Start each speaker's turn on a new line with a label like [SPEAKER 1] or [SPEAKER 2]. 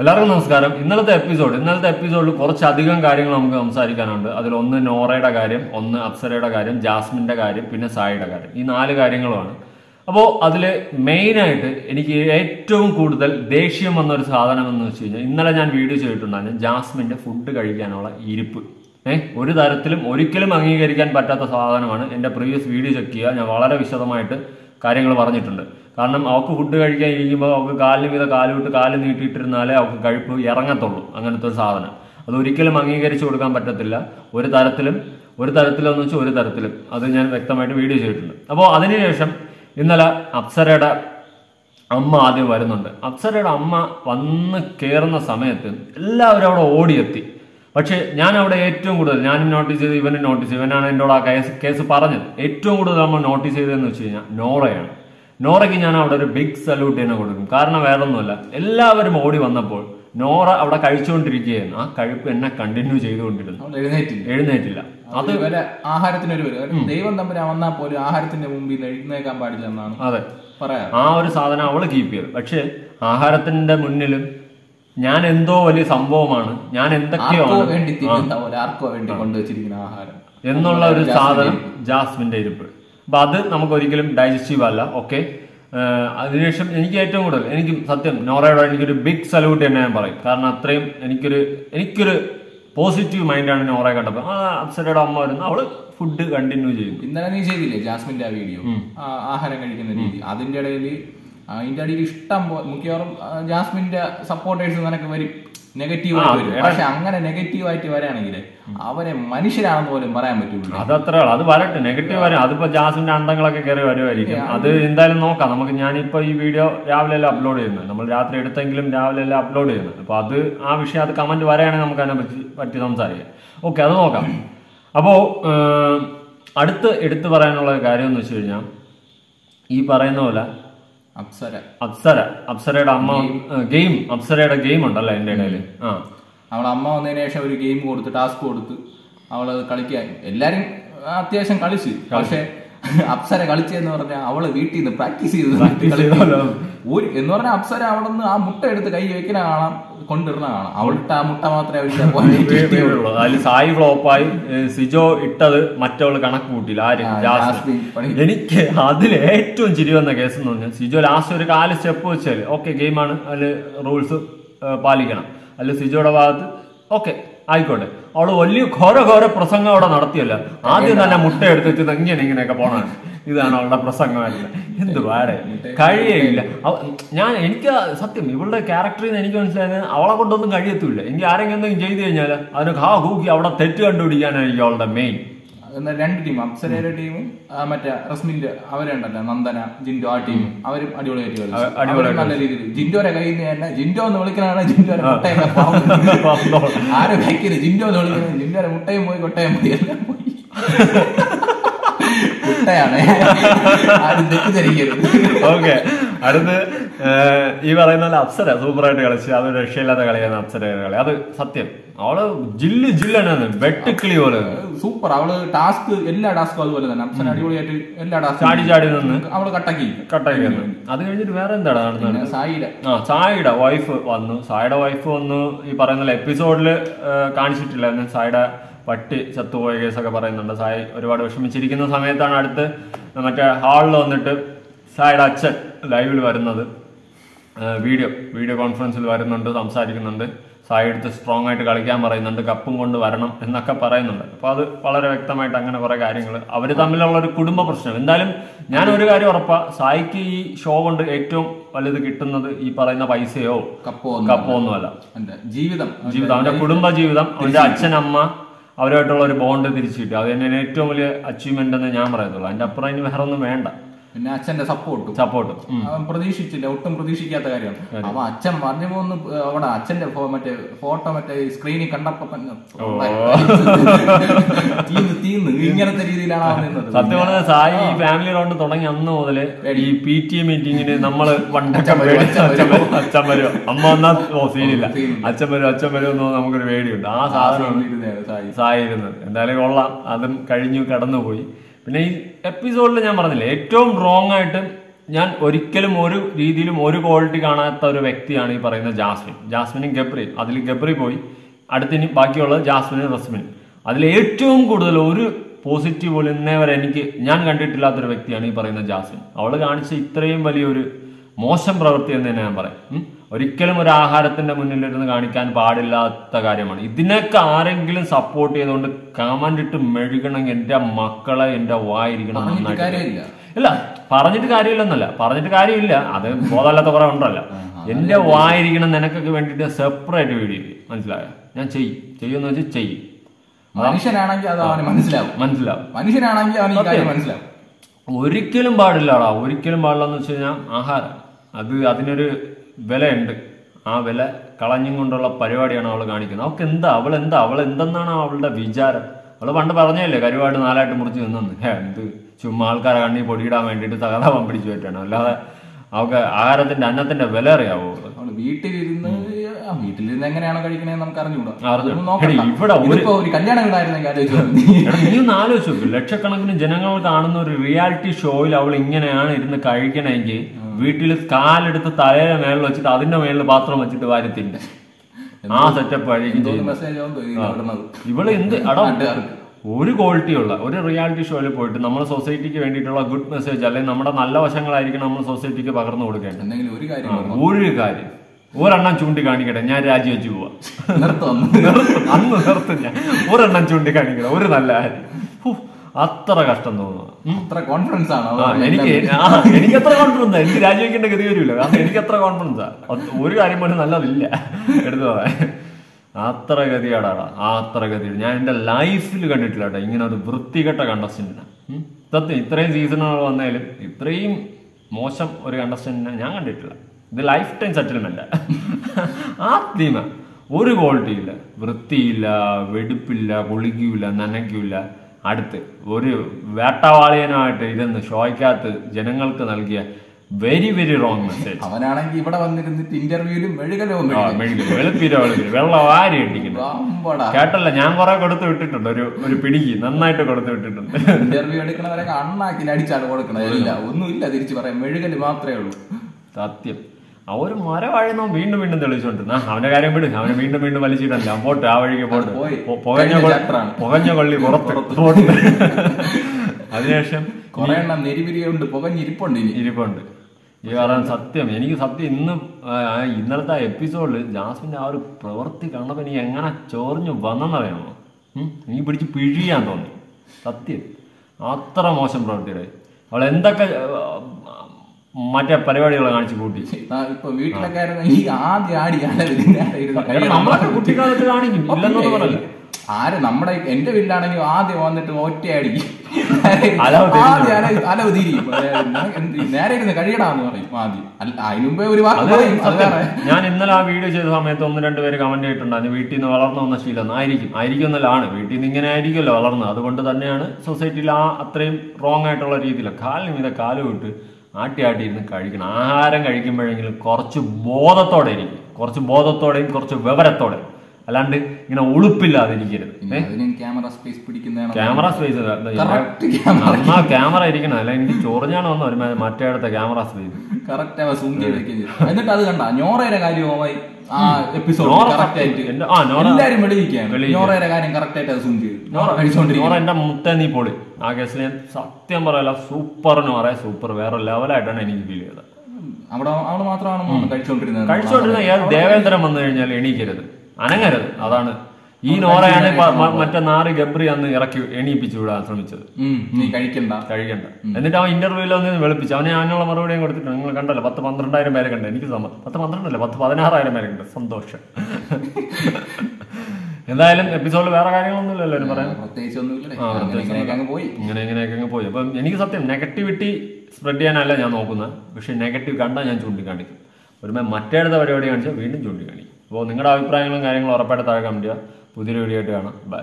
[SPEAKER 1] എല്ലാവർക്കും നമസ്കാരം. ഇന്നലത്തെ എപ്പിസോഡ് ഇന്നലത്തെ എപ്പിസോഡിൽ കുറച്ചധികം കാര്യങ്ങൾ നമുക്ക് സംസാരിക്കാനുണ്ട്. അതിൽ ഒന്ന് നോറയുടെ കാര്യം ഒന്ന് അപ്സരയുടെ കാര്യം ജാസ്മിന്റെ കാര്യം പിന്നെ സായിയുടെ കാര്യം. ഈ നാല് കാര്യങ്ങളുമാണ്. അപ്പോൾ അതിൽ മെയിനായിട്ട് എനിക്ക് ഏറ്റവും കൂടുതൽ ദേഷ്യം വന്ന ഒരു സാധനം എന്ന് വെച്ച് കഴിഞ്ഞാൽ ഇന്നലെ ഞാൻ വീഡിയോ ചെയ്തിട്ടുണ്ടായിരുന്നു ജാസ്മിന്റെ ഫുഡ് കഴിക്കാനുള്ള ഇരിപ്പ്. ഏഹ് ഒരു തരത്തിലും ഒരിക്കലും അംഗീകരിക്കാൻ പറ്റാത്ത സാധനമാണ്. എന്റെ പ്രീവിയസ് വീഡിയോ ചെക്ക് ചെയ്യുക ഞാൻ വളരെ വിശദമായിട്ട് കാര്യങ്ങൾ പറഞ്ഞിട്ടുണ്ട്. കാരണം അവൾക്ക് ഫുഡ് കഴിക്കാൻ ഇരിക്കുമ്പോൾ അവൾക്ക് കാലിന് മീത കാൽ വിട്ട് കാൽ നീട്ടിയിട്ടിരുന്നാലേ അവൾക്ക് കഴിപ്പ് ഇറങ്ങത്തുള്ളൂ അങ്ങനത്തെ ഒരു സാധനം. അത് ഒരിക്കലും അംഗീകരിച്ചു കൊടുക്കാൻ പറ്റത്തില്ല. ഒരു തരത്തിലും ഒരു തരത്തിലെന്ന് വെച്ചാൽ ഒരു തരത്തിലും. അത് ഞാൻ വ്യക്തമായിട്ട് വീഡിയോ ചെയ്തിട്ടുണ്ട്. അപ്പോൾ അതിനുശേഷം ഇന്നലെ അപ്സരയുടെ അമ്മ ആദ്യം വരുന്നുണ്ട്. അപ്സരയുടെ അമ്മ വന്ന് കയറുന്ന സമയത്ത് എല്ലാവരും അവിടെ ഓടിയെത്തി. പക്ഷേ ഞാൻ അവിടെ ഏറ്റവും കൂടുതൽ ഞാനും നോട്ടീസ് ചെയ്ത് ഇവനും നോട്ടീസ് ചെയ്തു ഇവനാണ് എന്നോട് ആ കേസ് കേസ് പറഞ്ഞത്. ഏറ്റവും കൂടുതൽ നമ്മൾ നോട്ടീസ് ചെയ്തതെന്ന് വെച്ച് കഴിഞ്ഞാൽ നോറയാണ്. നോറയ്ക്ക് ഞാൻ അവിടെ ഒരു ബിഗ് സല്യൂട്ട് തന്നെ കൊടുക്കും. കാരണം വേറെ ഒന്നുമല്ല എല്ലാവരും ഓടി വന്നപ്പോൾ നോറ അവിടെ കഴിച്ചുകൊണ്ടിരിക്കുകയായിരുന്നു. ആ കഴിപ്പ് എന്നെ കണ്ടിന്യൂ ചെയ്തുകൊണ്ടിരുന്നു.
[SPEAKER 2] എഴുന്നേറ്റില്ല.
[SPEAKER 1] എഴുന്നേറ്റില്ല.
[SPEAKER 2] അത് വരെ ആഹാരത്തിന് ഒരു വരും. ദൈവം തമ്മിൽ വന്നാൽ പോലും ആഹാരത്തിന്റെ മുമ്പിൽ എഴുന്നേക്കാൻ പാടില്ല എന്നാണ്
[SPEAKER 1] അതെ.
[SPEAKER 2] പറയാം
[SPEAKER 1] ആ ഒരു സാധനം അവൾ കീപ്പ് ചെയ്തു. പക്ഷെ ആഹാരത്തിന്റെ മുന്നിലും ഞാൻ എന്തോ വലിയ സംഭവമാണ്. ഞാൻ എന്തൊക്കെയോ
[SPEAKER 2] വേണ്ടി ആർക്കോ വേണ്ടി കൊണ്ടുവച്ചിരിക്കുന്ന ആഹാരം.
[SPEAKER 1] എന്നുള്ള ഒരു സാധനം ജാസ്മിന്റെ ഇരിപ്പ്. അപ്പൊ അത് നമുക്ക് ഒരിക്കലും ഡൈജസ്റ്റീവ് അല്ല. ഓക്കെ? അതിനുശേഷം എനിക്ക് ഏറ്റവും കൂടുതൽ എനിക്ക് സത്യം നോറയുടെ എനിക്കൊരു ബിഗ് സല്യൂട്ട് തന്നെ ഞാൻ പറയും. കാരണം അത്രയും എനിക്കൊരു എനിക്കൊരു പോസിറ്റീവ് മൈൻഡാണ് നോറയെ കണ്ടപ്പോൾ ആ അപ്സരയുടെ അമ്മ വരുന്ന. അവൾ ഫുഡ് കണ്ടിന്യൂ ചെയ്യും.
[SPEAKER 2] ഇന്നലെ നീ ചെയ്തില്ലേ ജാസ്മിന്റെ ആ വീഡിയോ ആഹാരം കഴിക്കുന്ന രീതി. അതിന്റെ ഇടയിൽ അതിന്റെ അടിയിൽ ഇഷ്ടം മിക്കവാറും ജാസ്മിന്റെ സപ്പോർട്ടേഴ്സ് നിനക്ക് വരും. നെഗറ്റീവ് ആയിട്ട് വരും. പക്ഷെ അങ്ങനെ നെഗറ്റീവ് ആയിട്ട് വരാണെങ്കിൽ അവരെ മനുഷ്യരാണെന്ന് പോലും പറയാൻ പറ്റുള്ളൂ
[SPEAKER 1] അത് അത്ര അത് വരട്ടെ. നെഗറ്റീവ് വരും. അതിപ്പോ ജാസിന്റെ അണ്ടങ്ങളൊക്കെ കയറി വരുമായിരിക്കും. അത് എന്തായാലും നോക്കാം. നമുക്ക് ഞാനിപ്പോ ഈ വീഡിയോ രാവിലെ എല്ലാം അപ്ലോഡ് ചെയ്യുന്നത്? നമ്മൾ രാത്രി എടുത്തെങ്കിലും രാവിലെ എല്ലാം അപ്ലോഡ് ചെയ്യുന്നത്? അപ്പൊ അത് ആ വിഷയം അത് കമന്റ് വരെയാണെങ്കിൽ നമുക്ക് അതിനെ പറ്റി പറ്റി സംസാരിക്കാം. ഓക്കെ അത് നോക്കാം. അപ്പോ അടുത്ത് എടുത്തു പറയാനുള്ള കാര്യം എന്ന് വെച്ച് കഴിഞ്ഞാൽ ഈ പറയുന്ന പോലെ
[SPEAKER 2] അപ്സര.
[SPEAKER 1] അപ്സര. അപ്സരയുടെ അമ്മ ഗെയിം. അപ്സരയുടെ ഗെയിം ഉണ്ടല്ലോ എന്റെ ഇടയിൽ? ആ.
[SPEAKER 2] അവളെ അമ്മ വന്നതിന് ശേഷം ഒരു ഗെയിം കൊടുത്ത് ടാസ്ക് കൊടുത്ത് അവളത് കളിക്കാൻ എല്ലാരും അത്യാവശ്യം കളിച്ച്. പക്ഷെ അപ്സര കളിച്ചെന്ന് പറഞ്ഞാൽ അവൾ വീട്ടിൽ നിന്ന് പ്രാക്ടീസ് ചെയ്ത് ഒരു എന്ന് പറഞ്ഞാൽ അപ്സര അവിടെ നിന്ന് ആ മുട്ട എടുത്ത് കൈ വെക്കണ കാണാം കൊണ്ടിരുന്ന കാണാം. അവളിട്ട് ആ മുട്ട മാത്രമേ അവൾക്ക്
[SPEAKER 1] അതിൽ സായി ഫ്ലോപ്പായി സിജോ ഇട്ടത് മറ്റവൾ കണക്ക് കൂട്ടിയില്ല. ആര്. എനിക്ക് അതിൽ ഏറ്റവും ചിരി വന്ന കേസ് എന്ന് പറഞ്ഞാൽ സിജോ ലാസ്റ്റ് ഒരു കാൽ സ്റ്റെപ്പ് വെച്ചാൽ ഓക്കെ ഗെയിമാണ് അതിൽ റൂൾസ് പാലിക്കണം. അതിൽ സിജോയുടെ ഭാഗത്ത് ഓക്കെ ആയിക്കോട്ടെ. അവൾ വലിയ ഘോര ഘോര പ്രസംഗം അവിടെ നടത്തിയല്ല. ആദ്യം തന്നെ മുട്ട എടുത്ത് വെച്ച് ഇങ്ങനെ ഇങ്ങനെയൊക്കെ പോണാണ് ഇതാണ് അവളുടെ പ്രസംഗമല്ല. എന്ത് പാടെ. കഴിയയില്ല. ഞാൻ എനിക്ക് സത്യം ഇവളുടെ ക്യാരക്ടറിൽ നിന്ന് എനിക്ക് മനസ്സിലായത് അവളെ കൊണ്ടൊന്നും കഴിയത്തില്ല എനിക്ക് ആരെങ്കിലും എന്തെങ്കിലും ചെയ്തു കഴിഞ്ഞാൽ അതിന് ഹാ ഹൂക്കി അവിടെ തെറ്റ് കണ്ടുപിടിക്കാനായിരിക്കും അവളുടെ മെയിൻ
[SPEAKER 2] എന്നാൽ രണ്ട് ടീം അപ്സരയുടെ ടീമും മറ്റേ റസ്മിന്റെ അവരുണ്ടല്ലോ നന്ദന ജിൻഡോ ആ ടീമും അവരും അടിപൊളിയായിട്ട് കളിച്ചു. നല്ല രീതിയിൽ. ജിൻഡോരെ കയ്യിൽ നിന്ന് തന്നെ ജിൻഡോ എന്ന് വിളിക്കണതാണ്? ജിൻഡോരെ ആരും കഴിക്കരുത് ജിൻഡോ എന്ന് വിളിക്കുന്നത് ജിൻഡോരെ മുട്ടയും പോയി കൊട്ടയും പോയി എല്ലാം പോയി. മുട്ടയാണ്. ആരും തെറ്റിദ്ധരിക്കരുത്.
[SPEAKER 1] ഓക്കെ. അടുത്ത് ഈ പറയുന്ന പോലെ അപ്സര സൂപ്പറായിട്ട് കളിച്ച് അത് രക്ഷയില്ലാത്ത കളിയാണ് അപ്സര കളി. അത് സത്യം. അവൾ ജില്ല് ജില്ലാണ് വെട്ടുക്കിളി പോലെ.
[SPEAKER 2] സൂപ്പർ. അവൾ ടാസ്ക് എല്ലാ ടാസ്കും അതുപോലെ തന്നെ. അപ്സര അടിപൊളിയായിട്ട് എല്ലാ
[SPEAKER 1] ചാടി
[SPEAKER 2] ടാസ്കും
[SPEAKER 1] ചാടി നിന്ന്
[SPEAKER 2] അവൾ കട്ടാക്കി
[SPEAKER 1] കട്ടാക്കി അത് കഴിഞ്ഞിട്ട് വേറെ എന്താണ് നടന്നത്?
[SPEAKER 2] സായിയുടെ.
[SPEAKER 1] ആ സായിയുടെ വൈഫ് വന്നു. സായിയുടെ വൈഫ് വന്നു. ഈ പറയുന്ന എപ്പിസോഡിൽ കാണിച്ചിട്ടില്ല. സായിയുടെ പട്ടി ചത്തുപോയ കേസൊക്കെ പറയുന്നുണ്ട്. സായി ഒരുപാട് വിഷമിച്ചിരിക്കുന്ന സമയത്താണ് അടുത്ത് മറ്റേ ഹാളിൽ വന്നിട്ട് സായിയുടെ അച്ഛൻ ലൈവിൽ വരുന്നത്. വീഡിയോ വീഡിയോ കോൺഫറൻസിൽ വരുന്നുണ്ട് സംസാരിക്കുന്നുണ്ട്. സായി എടുത്ത് സ്ട്രോങ് ആയിട്ട് കളിക്കാൻ പറയുന്നുണ്ട് കപ്പും കൊണ്ട് വരണം എന്നൊക്കെ പറയുന്നുണ്ട്. അപ്പോൾ അത് വളരെ വ്യക്തമായിട്ട് അങ്ങനെ കുറേ കാര്യങ്ങൾ. അവർ തമ്മിലുള്ള ഒരു കുടുംബ പ്രശ്നം. എന്തായാലും ഞാൻ ഒരു കാര്യം ഉറപ്പാ സായിക്ക് ഈ ഷോ കൊണ്ട് ഏറ്റവും വലുത് കിട്ടുന്നത് ഈ പറയുന്ന പൈസയോ
[SPEAKER 2] കപ്പോ
[SPEAKER 1] കപ്പോ ഒന്നുമല്ല.
[SPEAKER 2] ജീവിതം.
[SPEAKER 1] ജീവിതം അവന്റെ കുടുംബ ജീവിതം അവന്റെ അച്ഛൻ അമ്മ അവരുമായിട്ടുള്ള ഒരു ബോണ്ട് തിരിച്ചു കിട്ടി. അത് തന്നെ ഏറ്റവും വലിയ അച്ചീവ്മെന്റ് എന്ന് ഞാൻ പറയത്തുള്ളൂ അതിന്റെ അപ്പുറം ഇനി വേറെ ഒന്നും വേണ്ട.
[SPEAKER 2] പിന്നെ അച്ഛന്റെ സപ്പോർട്ടും
[SPEAKER 1] സപ്പോർട്ടും
[SPEAKER 2] അവൻ പ്രതീക്ഷിച്ചില്ല ഒട്ടും പ്രതീക്ഷിക്കാത്ത കാര്യമാണ്. അപ്പൊ അച്ഛൻ പറഞ്ഞു പോകുന്ന അവിടെ അച്ഛന്റെ മറ്റേ ഫോട്ടോ മറ്റേ സ്ക്രീനിൽ കണ്ടപ്പോ തന്നെ തീന്ന് തീന്ന് ഇങ്ങനത്തെ രീതിയിലാണ് അവൻ നിന്നത്.
[SPEAKER 1] സത്യം പറഞ്ഞാൽ സായി ഈ ഫാമിലി റൗണ്ട് തുടങ്ങി അന്ന് മുതൽ ഈ പി ടി എ മീറ്റിങ്ങിന് നമ്മൾ അച്ഛൻ വരും അമ്മ വന്നാ സീനില്ല അച്ഛൻ വരും അച്ഛൻ വരും എന്ന് നമുക്ക് പേടിയുണ്ട്. ആ
[SPEAKER 2] സാധനം സായി
[SPEAKER 1] ഇരുന്നത്. എന്തായാലും കൊള്ളാം. അതും കഴിഞ്ഞു കടന്നുപോയി. പിന്നെ ഈ എപ്പിസോഡിൽ ഞാൻ പറഞ്ഞില്ലേ ഏറ്റവും റോങ് ആയിട്ട് ഞാൻ ഒരിക്കലും ഒരു രീതിയിലും ഒരു ക്വാളിറ്റി കാണാത്ത ഒരു വ്യക്തിയാണ് ഈ പറയുന്ന ജാസ്മിൻ. ജാസ്മിനും ഗബ്രി അതിൽ ഗബ്രി പോയി അടുത്തിന് ബാക്കിയുള്ളത് ജാസ്മിനും റസ്മിനും. അതിൽ ഏറ്റവും കൂടുതൽ ഒരു പോസിറ്റീവ് പോലും ഇന്നേ വരെ എനിക്ക് ഞാൻ കണ്ടിട്ടില്ലാത്തൊരു വ്യക്തിയാണ് ഈ പറയുന്ന ജാസ്മിൻ. അവൾ കാണിച്ച ഇത്രയും വലിയൊരു മോശം പ്രവൃത്തി എന്ന് തന്നെ ഞാൻ പറയും. ഒരിക്കലും ഒരു ആഹാരത്തിന്റെ മുന്നിലിരുന്ന് കാണിക്കാൻ പാടില്ലാത്ത കാര്യമാണ്. ഇതിനൊക്കെ ആരെങ്കിലും സപ്പോർട്ട് ചെയ്തുകൊണ്ട് കമന്റ് ഇട്ട് മെഴുകണമെങ്കിൽ എന്റെ മക്കളെ എന്റെ വായിരിക്കണം നന്നായിട്ട്. ഇല്ല പറഞ്ഞിട്ട് കാര്യമില്ലെന്നല്ല. പറഞ്ഞിട്ട് കാര്യമില്ല. അത് ബോധമല്ലാത്ത കുറെ ഉണ്ടല്ലോ. എന്റെ വായിരിക്കണം നിനക്കൊക്കെ വേണ്ടിയിട്ട് സെപ്പറേറ്റ് വീഡിയോ മനസ്സിലായോ? ഞാൻ ചെയ്യും. ചെയ്യുമെന്ന് വെച്ചാൽ ചെയ്യും.
[SPEAKER 2] മനുഷ്യനാണെങ്കിൽ അത് അവന് മനസ്സിലാവും.
[SPEAKER 1] മനസ്സിലാവും.
[SPEAKER 2] മനുഷ്യനാണെങ്കിൽ അവന് മനസ്സിലാവും.
[SPEAKER 1] ഒരിക്കലും പാടില്ലടാ ഒരിക്കലും പാടില്ലെന്ന് വെച്ച് കഴിഞ്ഞാൽ ആഹാരം. അത് അതിനൊരു വിലയുണ്ട്. ആ വില കളഞ്ഞും കൊണ്ടുള്ള പരിപാടിയാണ് അവൾ കാണിക്കുന്നത്. അവൾക്ക് എന്താ? അവൾ എന്താ? അവൾ എന്തെന്നാണ് അവളുടെ വിചാരം? അവൾ പണ്ട് പറഞ്ഞല്ലേ കരുവാട് നാലായിട്ട് മുറിച്ച് നിന്നെന്ന്. ഹേ എന്ത്? ചുമ്മാ ആൾക്കാരെ കണ്ണി പൊടിയിടാൻ വേണ്ടിയിട്ട് തകതാപം പിടിച്ചു പറ്റാണ് അല്ലാതെ അവൾക്ക് ആഹാരത്തിന്റെ അന്നത്തിന്റെ വില അറിയാവോ
[SPEAKER 2] വീട്ടിലിരുന്ന് വീട്ടിലിരുന്ന് എങ്ങനെയാണ് കഴിക്കണേന്ന് നമുക്ക്
[SPEAKER 1] അറിഞ്ഞുകൂടാ ഇവിടെ ഒരു-
[SPEAKER 2] കല്യാണം
[SPEAKER 1] നീ ഒന്ന് ആലോചിച്ച് ലക്ഷക്കണക്കിന് ജനങ്ങൾ കാണുന്ന ഒരു റിയാലിറ്റി ഷോയിൽ അവൾ ഇങ്ങനെയാണ് ഇരുന്ന് കഴിക്കണമെങ്കിൽ വീട്ടിൽ കാലെടുത്ത് തലയുടെ മേളിൽ വെച്ചിട്ട് അതിന്റെ മേളിൽ പാത്രം വെച്ചിട്ട് വാരത്തില്ല ആ സെറ്റപ്പ് ഇവൾ
[SPEAKER 2] എന്ത്?
[SPEAKER 1] അടാ ഒരു ക്വാളിറ്റി ഉള്ള ഒരു റിയാലിറ്റി ഷോയിൽ പോയിട്ട് നമ്മുടെ സൊസൈറ്റിക്ക് വേണ്ടിയിട്ടുള്ള ഗുഡ് മെസ്സേജ് അല്ലെങ്കിൽ നമ്മുടെ നല്ല വശങ്ങളായിരിക്കണം നമ്മൾ സൊസൈറ്റിക്ക് പകർന്നു കൊടുക്കേണ്ടത്.
[SPEAKER 2] ഒരു കാര്യം
[SPEAKER 1] ഒരെണ്ണം ചൂണ്ടിക്കാണിക്കട്ടെ ഞാൻ രാജിവെച്ച് പോവാ.
[SPEAKER 2] നിർത്തും.
[SPEAKER 1] അന്ന്. നിർത്തും ഞാൻ. ഒരെണ്ണം ചൂണ്ടിക്കാണിക്കട്ടെ ഒരു നല്ല കാര്യം. അത്ര കഷ്ടം തോന്നുന്നു.
[SPEAKER 2] അത്ര കോൺഫിഡൻസ് ആണ്?
[SPEAKER 1] എനിക്ക് എനിക്ക് എത്ര കോൺഫിഡൻസ് എനിക്ക് രാജിവെക്കേണ്ട ഗതി വരില്ല കാരണം എനിക്ക് അത്ര കോൺഫിഡൻസ് ഒരു കാര്യം പോലും നല്ലതില്ല. എടുത്തു പറയാൻ അത്ര ഗതിയാടാടാ ആ അത്ര ഗതി ഞാൻ എന്റെ ലൈഫിൽ കണ്ടിട്ടില്ല കേട്ടോ. ഇങ്ങനെ ഒരു വൃത്തികെട്ട കണ്ടസ്റ്റന്റിനെ സത്യം ഇത്രയും സീസണുകൾ വന്നാലും ഇത്രയും മോശം ഒരു കണ്ടസ്റ്റന്റിനെ ഞാൻ കണ്ടിട്ടില്ല. ഇത് ലൈഫ് ടൈം സെറ്റിൽമെന്റ് ആ തീമ ഒരു ക്വാളിറ്റി ഇല്ല. വൃത്തിയില്ല വെടുപ്പില്ല കുളിക്കൂല നനയ്ക്കൂല അടുത്ത്. ഒരു വേട്ടവാളിയനായിട്ട് ഇതെന്ന് ഷോയ്ക്കകത്ത് ജനങ്ങൾക്ക് നൽകിയ വെരി വെരി റോങ് മെസ്സേജ്
[SPEAKER 2] അവനാണെങ്കിൽ ഇവിടെ വന്നിരുന്നിട്ട് ഇന്റർവ്യൂലും
[SPEAKER 1] വെളുപ്പിര വെളുപ്പിര വെള്ളം വാരി ഇട്ടിക്കുന്നു കേട്ടല്ല ഞാൻ കുറെ കൊടുത്തു വിട്ടിട്ടുണ്ട്. ഒരു ഒരു പിടിക്ക് നന്നായിട്ട് കൊടുത്തു വിട്ടിട്ടുണ്ട്.
[SPEAKER 2] ഇന്റർവ്യൂ എടുക്കണവരൊക്കെ അണ്ണാക്കിൽ അടിച്ചാണ് കൊടുക്കണത്. ഒന്നുമില്ല തിരിച്ചു പറയാം. മെഴുകൽ മാത്രമേ ഉള്ളൂ.
[SPEAKER 1] സത്യം. ആ ഒരു മര വഴുന്നോ വീണ്ടും വീണ്ടും തെളിയിച്ചോണ്ടിരുന്ന. അവന്റെ കാര്യം വിടും. അവനെ വീണ്ടും വീണ്ടും വലിച്ചിട്ടല്ല പോട്ടെ ആ വഴിക്ക് പോട്ടെ പുകഞ്ഞ. പുകഞ്ഞ കൊള്ളി പുറത്ത്. അതിനുശേഷം
[SPEAKER 2] കുറെ എണ്ണം നെരിപിരിയുണ്ട് പുകഞ്ഞിരിപ്പുണ്ട്
[SPEAKER 1] ഇരിപ്പുണ്ട് ഈ പറയാൻ സത്യം. എനിക്ക് സത്യം ഇന്ന് ഇന്നലത്തെ എപ്പിസോഡിൽ ജാസ്മിന്റെ ആ ഒരു പ്രവൃത്തി കണ്ടപ്പോ എനിക്ക് എങ്ങനെ ചോറിഞ്ഞു വന്നെന്നറിയാമോ? നീ പിടിച്ച് പിഴിയാൻ തോന്നി. സത്യം. അത്ര മോശം പ്രവൃത്തിയുടെ അവൾ എന്തൊക്കെ മറ്റേ പരിപാടികൾ കാണിച്ചു കൂട്ടി.
[SPEAKER 2] ഇപ്പൊ വീട്ടിലൊക്കെ ഈ ആദ്യം.
[SPEAKER 1] നമ്മളൊക്കെ കുട്ടിക്കാലത്ത് കാണിക്കും ഇല്ലെന്നൊന്നും
[SPEAKER 2] ആര് നമ്മുടെ എന്റെ വീട്ടിലാണെങ്കിൽ ആദ്യം വന്നിട്ട് നിനക്ക് നേരെ ഇരുന്ന് കഴിയടാന്ന് പറയും ആദ്യം. അതിന് മുമ്പേ ഒരു
[SPEAKER 1] ഞാൻ ഇന്നലെ ആ വീഡിയോ ചെയ്ത സമയത്ത് ഒന്ന് രണ്ട് പേര് കമന്റ് ചെയ്തിട്ടുണ്ടായിരുന്നു വീട്ടിൽ നിന്ന് വളർന്നു വന്ന ശീലം ആയിരിക്കും. ആയിരിക്കും എന്നല്ലാണ് വീട്ടിൽ നിന്ന് ഇങ്ങനെ ആയിരിക്കുമല്ലോ വളർന്നത് അതുകൊണ്ട് തന്നെയാണ് സൊസൈറ്റിയിൽ ആ അത്രയും റോങ് ആയിട്ടുള്ള രീതിയിൽ കാലിന് മീതെ കാലം വിട്ട് ആട്ടി ആട്ടി ഇരുന്ന് കഴിക്കണം. ആഹാരം കഴിക്കുമ്പോഴെങ്കിലും കുറച്ച് ബോധത്തോടെ ഇരിക്കും കുറച്ച് ബോധത്തോടെയും കുറച്ച് വിവരത്തോടെ. അല്ലാണ്ട് ഇങ്ങനെ ഒളുപ്പില്ലാതെ ഇരിക്കരുത്
[SPEAKER 2] അതിന് ക്യാമറ സ്പേസ്
[SPEAKER 1] ക്യാമറ സ്പേസ്. അന്നാ ക്യാമറ ഇരിക്കണം അല്ല എനിക്ക് ചൊറിഞ്ഞാണ് വന്ന ഒരു മറ്റേ ക്യാമറ സ്പേസ്
[SPEAKER 2] കറക്റ്റ് സൂം ചെയ്ത് എന്നിട്ട് അത് കണ്ട? ഞോറയുടെ കാര്യവുമായി ആ എപ്പിസോഡ് കറക്റ്റ് ആയിട്ട്.
[SPEAKER 1] ആ,
[SPEAKER 2] എല്ലാരും വെളിയിരിക്കുകയാണ്. ഞോറയുടെ കാര്യം കറക്റ്റ് ആയിട്ട് സൂം ചെയ്തു.
[SPEAKER 1] എന്റെ മുത്ത നീ പൊളി. ആ കേസിൽ ഞാൻ സത്യം പറയല സൂപ്പർ നോറ സൂപ്പർ വേറെ ലെവലായിട്ടാണ് എനിക്ക് ഫീൽ ചെയ്തത്.
[SPEAKER 2] അവിടെ അവൾ മാത്രമാണ് കഴിച്ചോണ്ടിരുന്നത്
[SPEAKER 1] കഴിച്ചോണ്ടിരുന്ന ദേവേന്ദ്രൻ വന്നു കഴിഞ്ഞാൽ എണീക്കരുത്. അനങ്ങരുത്. അതാണ്. ഈ നോറയാണ് മറ്റേ നാറ് ഗബ്രി അന്ന് ഇറക്കി എണീപ്പിച്ചു വിടാൻ ശ്രമിച്ചത്
[SPEAKER 2] നീ കഴിക്കണ്ട.
[SPEAKER 1] കഴിക്കണ്ട. എന്നിട്ട് അവൻ ഇന്റർവ്യൂവിൽ ഒന്ന് വെളുപ്പിച്ചു. അവനെ അതിനുള്ള മറുപടിയും കൊടുത്തിട്ടുണ്ട്. നിങ്ങൾ കണ്ടല്ലോ പത്ത് പന്ത്രണ്ടായിരം പേരെ കണ്ടു. എനിക്ക് പത്ത് പന്ത്രണ്ടല്ല പത്ത് പതിനാറായിരം പേരെ കണ്ടു. സന്തോഷം. എന്തായാലും എപ്പിസോഡിൽ വേറെ കാര്യങ്ങളൊന്നും എല്ലാവരും പറയാൻ. ഇങ്ങനെ ഇങ്ങനെയൊക്കെ അങ്ങ് പോയി. അപ്പം എനിക്ക് സത്യം നെഗറ്റിവിറ്റി സ്പ്രെഡ് ചെയ്യാനല്ല ഞാൻ നോക്കുന്നത്. പക്ഷെ നെഗറ്റീവ് കണ്ടാൽ ഞാൻ ചൂണ്ടിക്കാണിക്കും. ഒരുമേ മറ്റേടുത്ത പരിപാടി കാണിച്ചാൽ വീണ്ടും ചൂണ്ടിക്കാണിക്കും. അപ്പോൾ നിങ്ങളുടെ അഭിപ്രായങ്ങളും കാര്യങ്ങളും ഉറപ്പായിട്ട് താഴെ കമന്റ് ചെയ്യുക. പുതിയൊരു വീഡിയോ ആയിട്ട് കാണാം. ബൈ